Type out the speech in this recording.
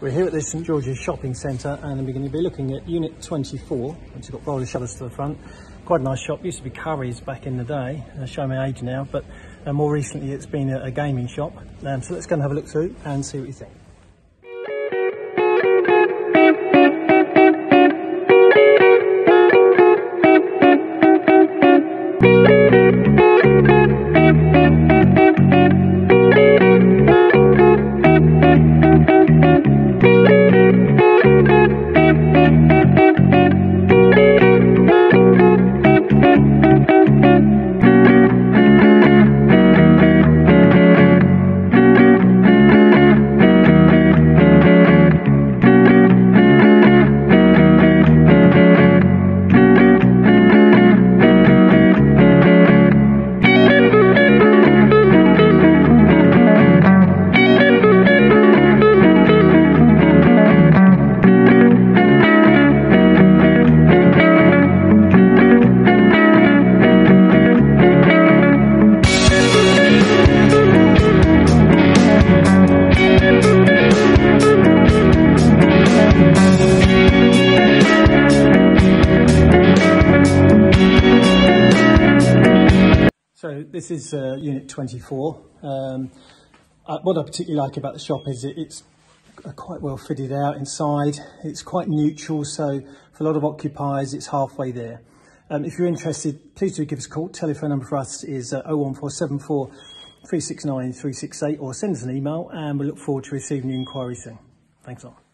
We're here at the St George's Shopping Centre and we're going to be looking at Unit 24, which has got roller shutters to the front. Quite a nice shop, used to be Curry's back in the day, uh, show my age now, but uh, more recently it's been a, a gaming shop. Um, so let's go and have a look through and see what you think. This is uh, Unit 24. Um, uh, what I particularly like about the shop is it, it's uh, quite well fitted out inside. It's quite neutral, so for a lot of occupiers, it's halfway there. Um, if you're interested, please do give us a call. Telephone number for us is uh, 01474 369 368 or send us an email and we look forward to receiving your inquiry soon. Thanks a lot.